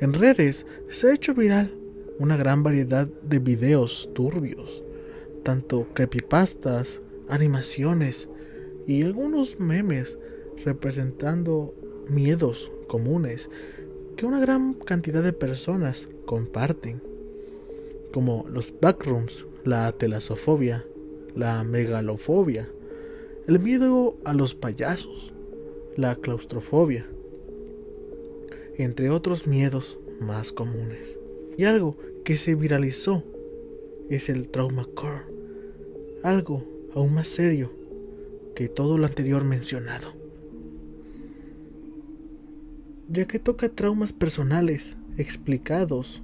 En redes se ha hecho viral una gran variedad de videos turbios, tanto creepypastas, animaciones y algunos memes representando miedos comunes que una gran cantidad de personas comparten, como los backrooms, la telasofobia, la megalofobia, el miedo a los payasos, la claustrofobia, entre otros miedos más comunes. Y algo que se viralizó es el trauma core, algo aún más serio que todo lo anterior mencionado, ya que toca traumas personales explicados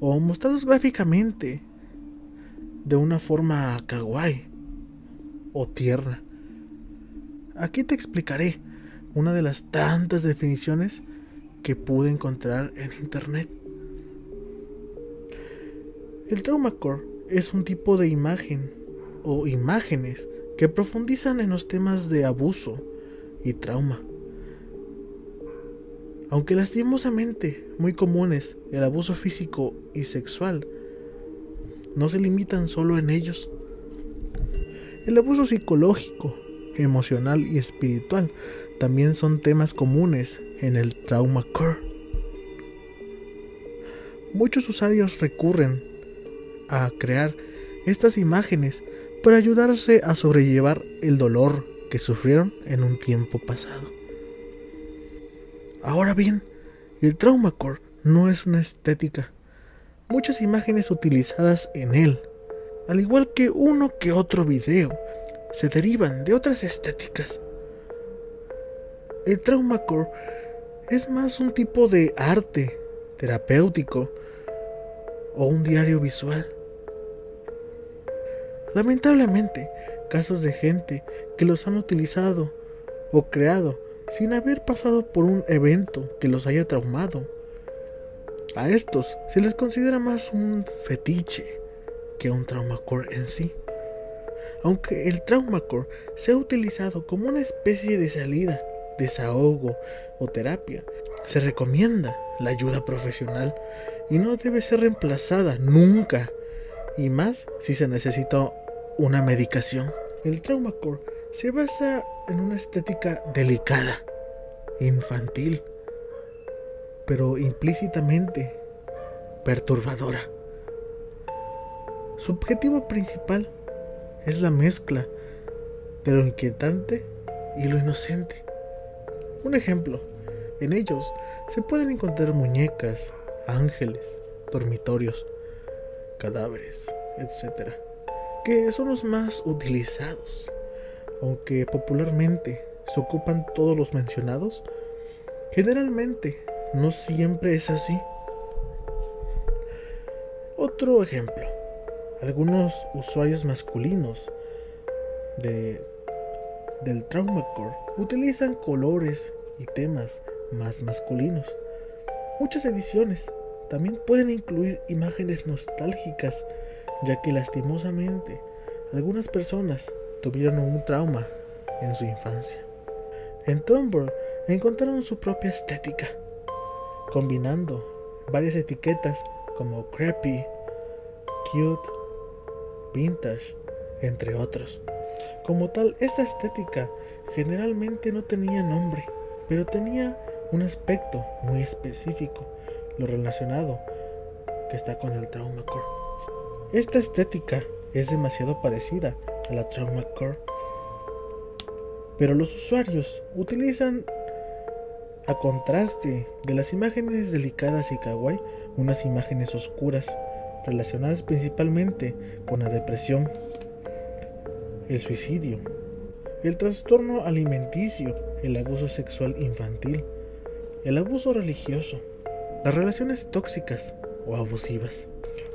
o mostrados gráficamente de una forma kawaii o tierna. Aquí te explicaré una de las tantas definiciones que pude encontrar en internet. El traumacore es un tipo de imagen o imágenes que profundizan en los temas de abuso y trauma. Aunque lastimosamente muy comunes, el abuso físico y sexual no se limitan solo en ellos. El abuso psicológico, emocional y espiritual también son temas comunes en el trauma core. Muchos usuarios recurren a crear estas imágenes para ayudarse a sobrellevar el dolor que sufrieron en un tiempo pasado. Ahora bien, el trauma core no es una estética. Muchas imágenes utilizadas en él, al igual que uno que otro video, se derivan de otras estéticas. El traumacore es más un tipo de arte terapéutico o un diario visual. Lamentablemente, casos de gente que los han utilizado o creado sin haber pasado por un evento que los haya traumado. A estos se les considera más un fetiche que un traumacore en sí. Aunque el traumacore se ha utilizado como una especie de salida, desahogo o terapia, se recomienda la ayuda profesional y no debe ser reemplazada nunca, y más si se necesita una medicación. El traumacore se basa en una estética delicada, infantil, pero implícitamente perturbadora. Su objetivo principal es la mezcla de lo inquietante y lo inocente. Un ejemplo, en ellos se pueden encontrar muñecas, ángeles, dormitorios, cadáveres, etc., que son los más utilizados. Aunque popularmente se ocupan todos los mencionados, generalmente no siempre es así. Otro ejemplo algunos usuarios masculinos de, del Traumacore utilizan colores y temas más masculinos. Muchas ediciones también pueden incluir imágenes nostálgicas, ya que lastimosamente algunas personas tuvieron un trauma en su infancia. En Tumblr encontraron su propia estética, combinando varias etiquetas como creepy, cute, vintage, entre otros. Como tal, esta estética generalmente no tenía nombre, pero tenía un aspecto muy específico, lo relacionado que está con el trauma core. Esta estética es demasiado parecida a la trauma core, pero los usuarios utilizan a contraste de las imágenes delicadas y kawaii unas imágenes oscuras relacionadas principalmente con la depresión, el suicidio, el trastorno alimenticio, el abuso sexual infantil, el abuso religioso, las relaciones tóxicas o abusivas.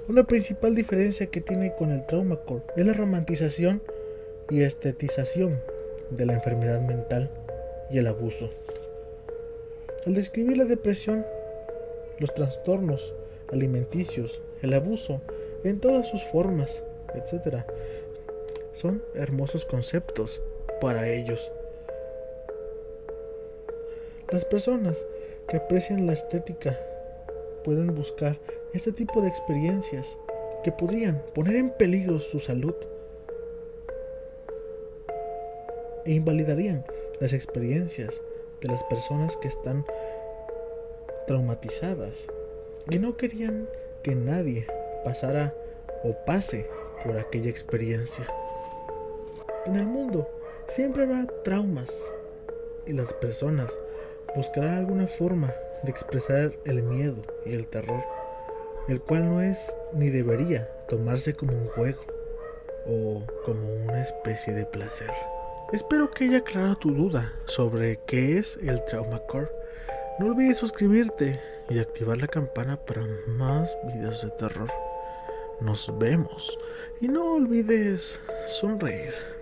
Una principal diferencia que tiene con el traumacore es la romantización y estetización de la enfermedad mental y el abuso. Al describir la depresión, los trastornos alimenticios el abuso en todas sus formas, etc. Son hermosos conceptos para ellos. Las personas que aprecian la estética pueden buscar este tipo de experiencias que podrían poner en peligro su salud e invalidarían las experiencias de las personas que están traumatizadas y no querían que nadie pasara o pase por aquella experiencia. En el mundo siempre habrá traumas y las personas buscarán alguna forma de expresar el miedo y el terror, el cual no es ni debería tomarse como un juego o como una especie de placer. Espero que haya aclarado tu duda sobre qué es el Trauma Core. No olvides suscribirte y activar la campana para más videos de terror. Nos vemos y no olvides sonreír.